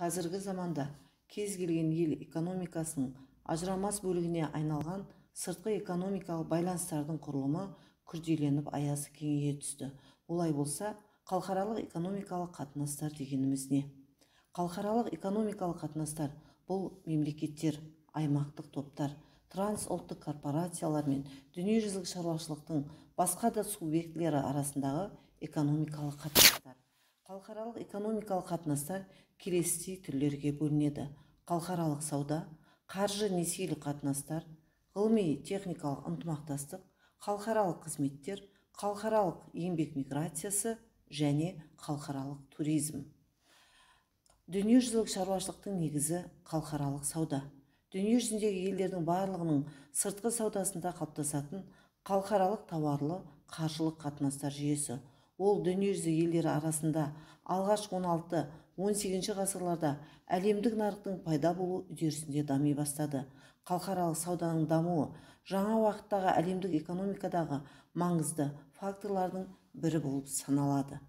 қазіргі заманда кез келген ел экономикасының ажырамас бөлігіне айналған сыртқы экономикалық байланыстардың құрылымы күрделеніп аясы кеңейе түсті. Олай болса халықаралық экономикалық қатынастар дегеніміз не? Халықаралық экономикалық қатынастар бұл мемлекеттер аймақтық топтар трансұлттық корпорациялар мен дүниежүзілік шаруашылықтың басқа да субъектілері арасындағы экономикалық қатынастар. Халықаралық экономикалық қатынастар келесідей түрлерге бөлінеді. Халықаралық сауда қаржы несиелік қатынастар ғылыми техникалық ынтымақтастық халықаралық қызметтер халықаралық еңбек миграциясы және халықаралық туризм. Дүниежүзілік шаруашылықтың негізі халықаралық сауда. Дүниежүзіндегі елдердің барлығының сыртқы саудасында қалыптасатын халықаралық тауарлы қаржылық қатынастар жүйесі. Ол дүниежүзі елдері арасында алғаш 16-18 ғасырларда әлемдік нарықтың пайда болу үдерісінде дами бастады. Халықаралық сауданың дамуы жаңа уақыттағы әлемдік экономикадағы маңызды факторлардың бірі болып саналады.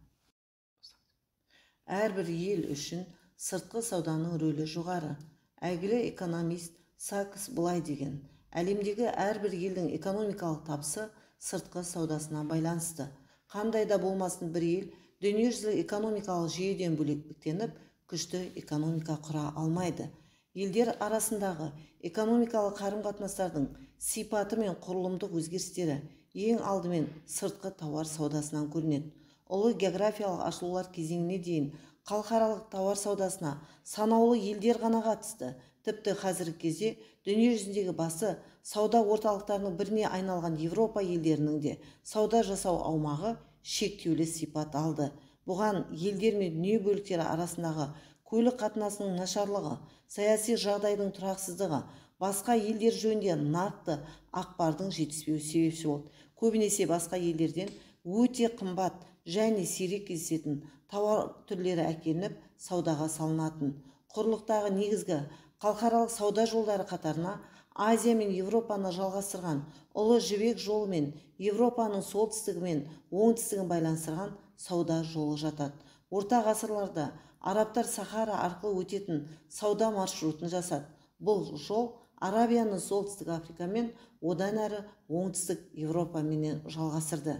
Әрбір ел үшін сыртқы сауданың рөлі жоғары. Әйгілі экономист сакс былай деген әлемдегі әрбір елдің экономикалық табысы сыртқы саудасына байланысты. Қандай да болмасын бір ел дүниежүзілік экономикалық жүйеден бөлектеніп күшті экономика құра алмайды. Елдер арасындағы экономикалық қарым-қатынастардың сипаты мен құрылымдық өзгерістері ең алдымен сыртқы тауар саудасынан көрінеді. Ұлы географиялық ашылулар кезеңіне дейін халықаралық тауар саудасына санаулы елдер ғана қатысты. Тіпті қазіргі кезде дүние жүзіндегі басы сауда орталықтарының біріне айналған еуропа елдерінің де сауда жасау аумағы шектеулі сипат алды. Бұған елдер мен дүние бөліктері арасындағы көлік қатынасының нашарлығы саяси жағдайдың тұрақсыздығы басқа елдер жөнінде нақты ақпардың жетіспеуі себепші болды. Көбінесе басқа елдерден өте қымбат және сирек кездесетін тауар түрлері әкелініп саудаға салынатын. Құрлықтағы негізгі халықаралық сауда жолдары қатарына азия мен еуропаны жалғастырған ұлы жібек жолы мен еуропаның солтүстігі мен оңтүстігін байланыстырған сауда жолы жатады. Орта ғасырларда арабтар сахара арқылы өтетін сауда маршрутын жасады. Бұл жол арабияны солтүстік африкамен одан әрі оңтүстік еуропаменен жалғастырды.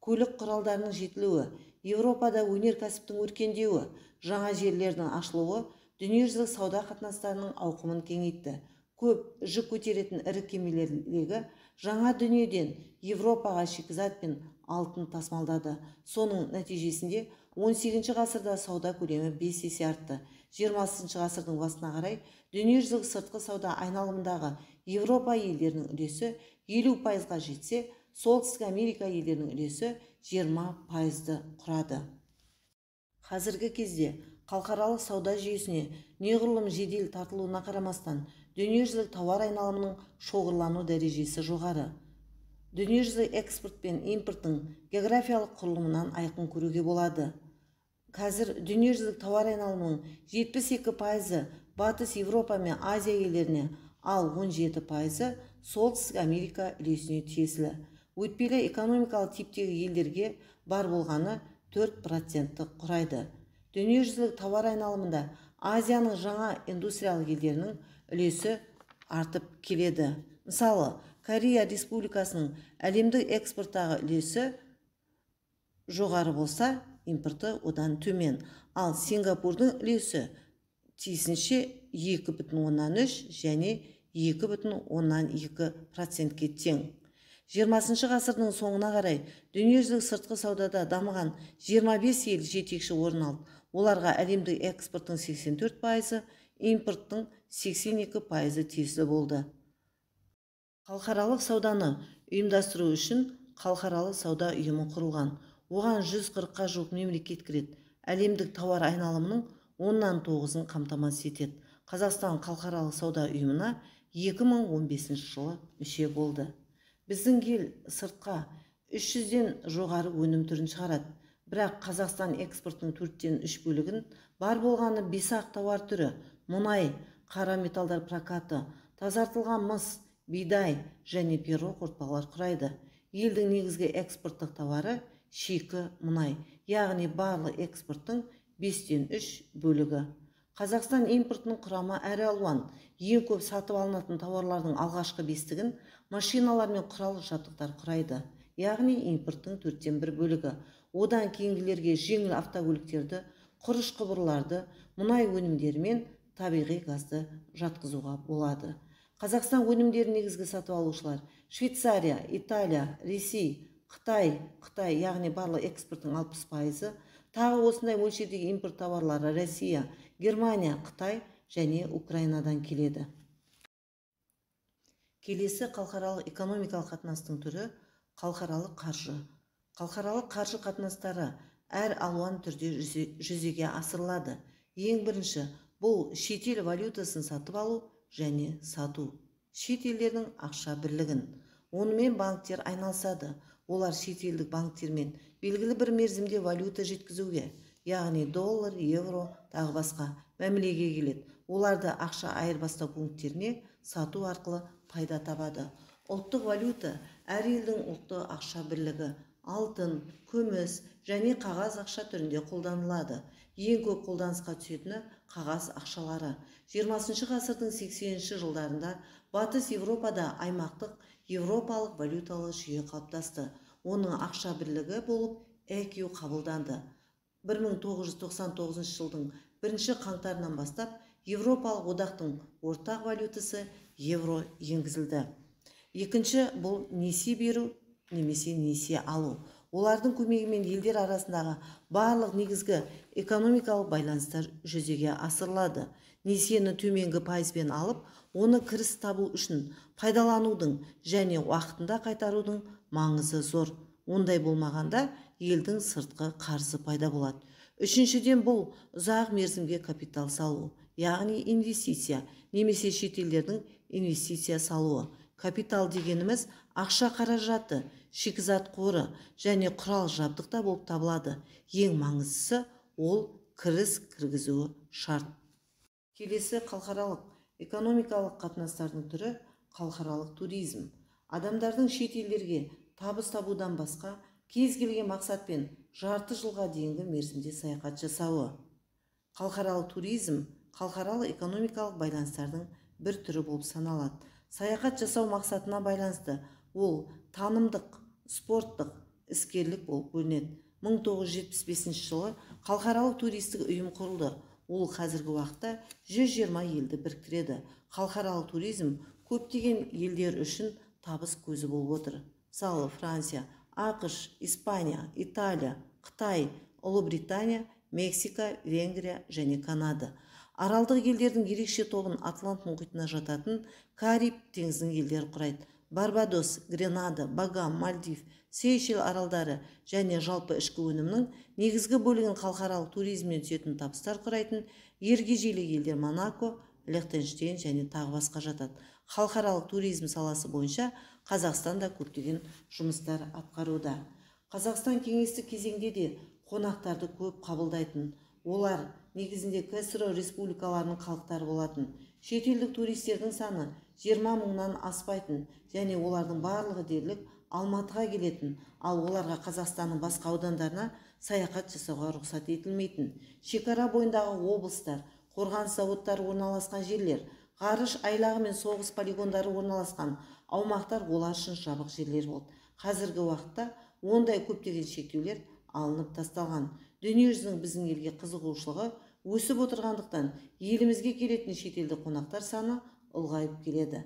Көлік құралдарының жетілуі еуропада өнеркәсіптің өркендеуі жаңа жерлердің ашылуы дүниежүзілік сауда қатынастарының ауқымын кеңейтті. Көп жүк көтеретін ірі кемелердегі жаңа дүниеден еуропаға шикізат пен алтын тасымалдады. Соның нәтижесінде 18 ғасырда сауда көлемі 5 есе артты. 20 ғасырдың басына қарай дүниежүзілік сыртқы сауда айналымындағы еуропа елдерінің үлесі елу пайызға жетсе солтүстік америка елдерінің үлесі 20 пайызды құрады. Қазіргі кезде халықаралық сауда жүйесіне неғұрлым жедел тартылуына қарамастан дүниежүзілік тауар айналымының шоғырлану дәрежесі жоғары. Дүниежүзілік экспорт пен импорттың географиялық құрылымынан айқын көруге болады. Қазір дүниежүзілік тауар айналымының 72 пайызы батыс еуропа мен азия елдеріне ал 17 пайызы солтүстік америка үлесіне тиесілі. Өтпелі экономикалық типтегі елдерге бар болғаны 4 процентті құрайды. Дүниежүзілік тауар айналымында азияның жаңа индустриялық елдерінің үлесі артып келеді. Мысалы корея республикасының әлемдік экспорттағы үлесі жоғары болса импорты одан төмен. Ал сингапурдың үлесі тиісінше 2,3 және 2,2 процентке тең. Жиырмасыншы ғасырдың соңына қарай дүниежүзілік сыртқы саудада дамыған 25 ел жетекші орын алды. Оларға әлемдік экспорттың 84 пайызы импорттың 82 пайызы тиесілі болды. Халықаралық сауданы ұйымдастыру үшін халықаралық сауда ұйымы құрылған. Оған 140-қа жуық мемлекет кіреді. Әлемдік тауар айналымының оннан тоғызын қамтамасыз етеді. Қазақстан халықаралық сауда ұйымына 2015 жылы мүше болды. Біздің ел сыртқа 300-ден жоғары өнім түрін шығарады. Бірақ қазақстан экспортының төрттен үш бөлігін бар болғаны бес ақ тауар түрі мұнай қара металдар прокаты тазартылған мыс бидай және қорытпалар құрайды. Елдің негізгі экспорттық тауары шикі мұнай яғни барлық экспорттың бестен үш бөлігі. Қазақстан импортының құрамы әрі алуан. Ең көп сатып алынатын тауарлардың алғашқы бестігін машиналар мен құрал жабдықтар құрайды яғни импорттың төрттен бір бөлігі. Одан кейінгілерге жеңіл автокөліктерді құрыш құбырларды мұнай өнімдері мен табиғи газды жатқызуға болады. Қазақстан өнімдерін негізгі сатып алушылар швейцария италия ресей қытай қытай яғни барлық экспорттың алпыс пайызы тағы осындай мөлшердегі импорт тауарлары россия германия қытай және украинадан келеді. Келесі халықаралық экономикалық қатынастың түрі халықаралық қаржы. Халықаралық қаржы қатынастары әр алуан түрде жүзеге асырылады. Ең бірінші бұл шетел валютасын сатып алу және сату. Шет елдердің ақша бірлігін. Онымен банктер айналысады. Олар шетелдік банктермен белгілі бір мерзімде валюта жеткізуге яғни доллар евро тағы басқа мәмілеге келеді. Оларды ақша айырбастау пункттеріне сату арқылы пайда табады. Ұлттық валюта әр елдің ұлттық ақша бірлігі алтын күміс және қағаз ақша түрінде қолданылады. Ең көп қолданысқа түсетіні қағаз ақшалары. 20 ғасырдың 80 жылдарында батыс еуропада аймақтық еуропалық валюталық жүйе қалыптасты. Оның ақша бірлігі болып экю қабылданды. 1999 жылдың бірінші қаңтарынан бастап еуропалық одақтың ортақ валютасы евро енгізілді. Екінші бұл несие беру немесе несие алу. Олардың көмегімен елдер арасындағы барлық негізгі экономикалық байланыстар жүзеге асырылады. Несиені төменгі пайызбен алып оны кіріс табу үшін пайдаланудың және уақытында қайтарудың маңызы зор. Ондай болмағанда елдің сыртқы қарызы пайда болады. Үшіншіден бұл ұзақ мерзімге капитал салу яғни инвестиция немесе шетелдердің инвестиция салуы. Капитал дегеніміз ақша қаражаты шикізат қоры және құрал жабдықта болып табылады. Ең маңыздысы ол кіріс кіргізуі шарт. Келесі халықаралық экономикалық қатынастардың түрі халықаралық туризм. Адамдардың шет елдерге табыс табудан басқа кез келген мақсатпен жарты жылға дейінгі мерзімде саяхат жасауы. Халықаралық туризм халықаралық экономикалық байланыстардың бір түрі болып саналады. Саяхат жасау мақсатына байланысты ол танымдық спорттық іскерлік болып бөлінеді. 1975 жылы халықаралық туристік ұйым құрылды. Ол қазіргі уақытта 120 елді біріктіреді. Халықаралық туризм көптеген елдер үшін табыс көзі болып отыр. Мысалы франция ақш испания италия қытай ұлыбритания мексика венгрия және канада. Аралдық елдердің ерекше тобын атлант мұхитына жататын кариб теңізінің елдері құрайды. Барбадос гренада багам мальдив сейшел аралдары және жалпы ішкі өнімнің негізгі бөлігін халықаралық туризмнен түсетін табыстар құрайтын ергежейлі елдер монако лихтенштейн және тағы басқа жатады. Халықаралық туризм саласы бойынша қазақстан да көптеген жұмыстар атқаруда. Қазақстан кеңестік кезеңде де қонақтарды көп қабылдайтын олар негізінде ксро республикаларының халықтары болатын. Шетелдік туристердің саны 20 мыңнан аспайтын және олардың барлығы дерлік алматыға келетін. Ал оларға қазақстанның басқа аудандарына саяхат жасауға рұқсат етілмейтін. Шекара бойындағы облыстар қорғаныс зауыттары орналасқан жерлер ғарыш айлағы мен соғыс полигондары орналасқан аумақтар олар үшін жабық жерлер болды. Қазіргі уақытта ондай көптеген шектеулер алынып тасталған. Дүниежүзінің біздің елге қызығушылығы өсіп отырғандықтан елімізге келетін шетелдік қонақтар саны ұлғайып келеді.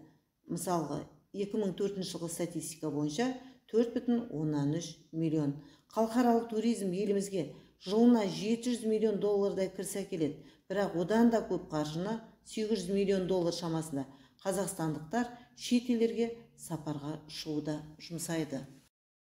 Мысалға 2004 жылғы статистика бойынша 4 бүтін оннан үш миллион. Халықаралық туризм елімізге жылына 700 миллион доллардай кіріс әкеледі. Бірақ одан да көп қаржыны 800 миллион доллар шамасында қазақстандықтар шет елдерге сапарға шығуда жұмсайды.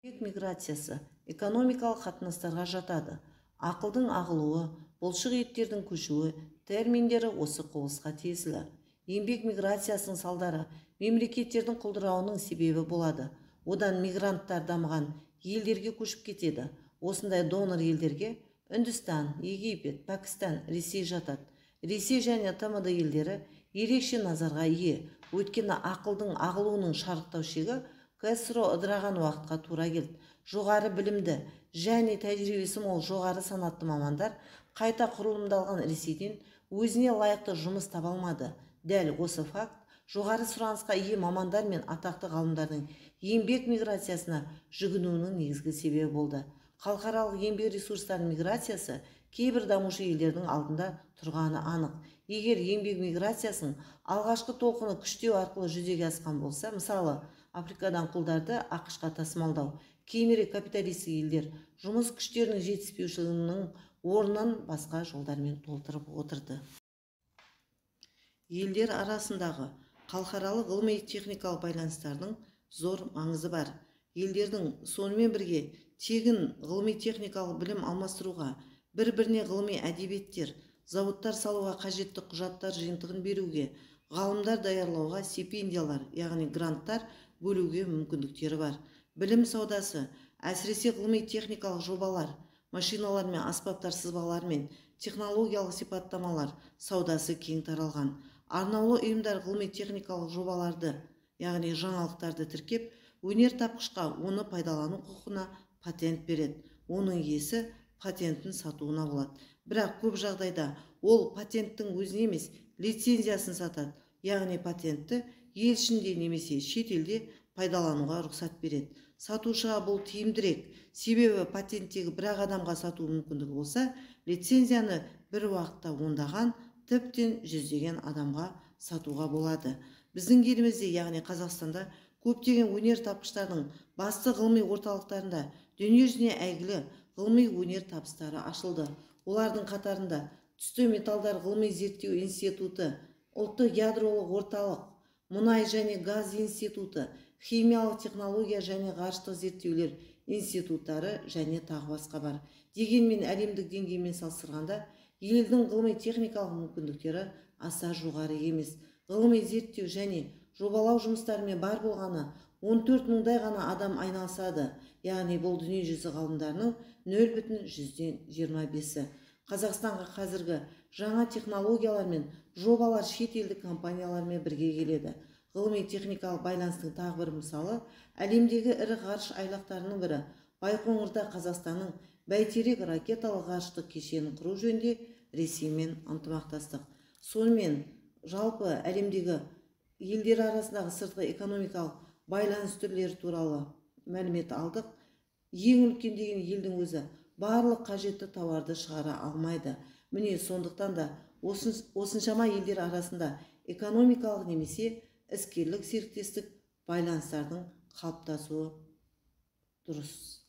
Еңбек миграциясы экономикалық қатынастарға жатады. Ақылдың ағылуы бұлшық еттердің көшуі терминдері осы құбылысқа тиесілі. Еңбек миграциясының салдары мемлекеттердің құлдырауының себебі болады. Одан мигранттар дамыған елдерге көшіп кетеді. Осындай донор елдерге үндістан египет пәкістан ресей жатады. Ресей және тмд елдері ерекше назарға ие. Өйткені ақылдың ағылуының шарықтау шегі ксро ыдыраған уақытқа тура келді. Жоғары білімді және тәжірибесі мол жоғары санатты мамандар қайта құрылымдалған ресейден өзіне лайықты жұмыс таба алмады. Дәл осы факт жоғары сұранысқа ие мамандар мен атақты ғалымдардың еңбек миграциясына жүгінуінің негізгі себебі болды. Халықаралық еңбек ресурстарының миграциясы кейбір дамушы елдердің алдында тұрғаны анық. Егер еңбек миграциясының алғашқы толқыны күштеу арқылы жүзеге асқан болса мысалы африкадан құлдарды ақшқа тасымалдау кейінірек капиталистік елдер жұмыс күштерінің жетіспеушілігінің орнын басқа жолдармен толтырып отырды. Елдер арасындағы халықаралық ғылыми техникалық байланыстардың зор маңызы бар. Елдердің сонымен бірге тегін ғылыми техникалық білім алмастыруға бір біріне ғылыми әдебиеттер зауыттар салуға қажетті құжаттар жиынтығын беруге ғалымдар даярлауға стипендиялар яғни гранттар бөлуге мүмкіндіктері бар. Білім саудасы әсіресе ғылыми техникалық жобалар машиналар мен аспаптар сызбалар мен технологиялық сипаттамалар саудасы кең таралған. Арнаулы ұйымдар ғылыми техникалық жобаларды яғни жаңалықтарды тіркеп өнер тапқышқа оны пайдалану құқығына патент береді. Оның иесі патентін сатуына болады. Бірақ көп жағдайда ол патенттің өзін емес лицензиясын сатады. Яғни патентті ел ішінде немесе шетелде пайдалануға рұқсат береді. Сатушыға бұл тиімдірек. Себебі патенттегі бір ақ адамға сату мүмкіндігі болса лицензияны бір уақытта ондаған тіптен жүздеген адамға сатуға болады. Біздің елімізде яғни қазақстанда көптеген өнер тапқыштардың басты ғылыми орталықтарында дүниежүзіне әйгілі ғылыми өнер табыстары ашылды. Олардың қатарында түсті металдар ғылыми зерттеу институты ұлттық ядролық орталық мұнай және газ институты химиялық технология және ғарыштық зерттеулер институттары және тағы басқа бар. Дегенмен әлемдік деңгеймен салыстырғанда елдің ғылыми техникалық мүмкіндіктері аса жоғары емес. Ғылыми зерттеу және жобалау жұмыстарымен бар болғаны 14 мыңдай ғана адам айналысады. Яғни бұл дүниежүзі ғалымдарының нөл бүтін жүзден жиырма бесі. Қазақстанға қазіргі жаңа технологиялар мен жобалар шет елдік компаниялармен бірге келеді. Ғылыми техникалық байланыстың тағы бір мысалы әлемдегі ірі ғарыш айлақтарының бірі байқоңырда қазақстанның бәйтерек ракеталық ғарыштық кешенін құру жөнінде ресеймен ынтымақтастық. Сонымен жалпы әлемдегі елдер арасындағы сыртқы экономикалық байланыс түрлері туралы мәлімет алдық. Ең үлкен деген елдің өзі барлық қажетті тауарды шығара алмайды. Міне сондықтан да осыншама елдер арасында экономикалық немесе іскерлік серіктестік байланыстардың қалыптасуы дұрыс.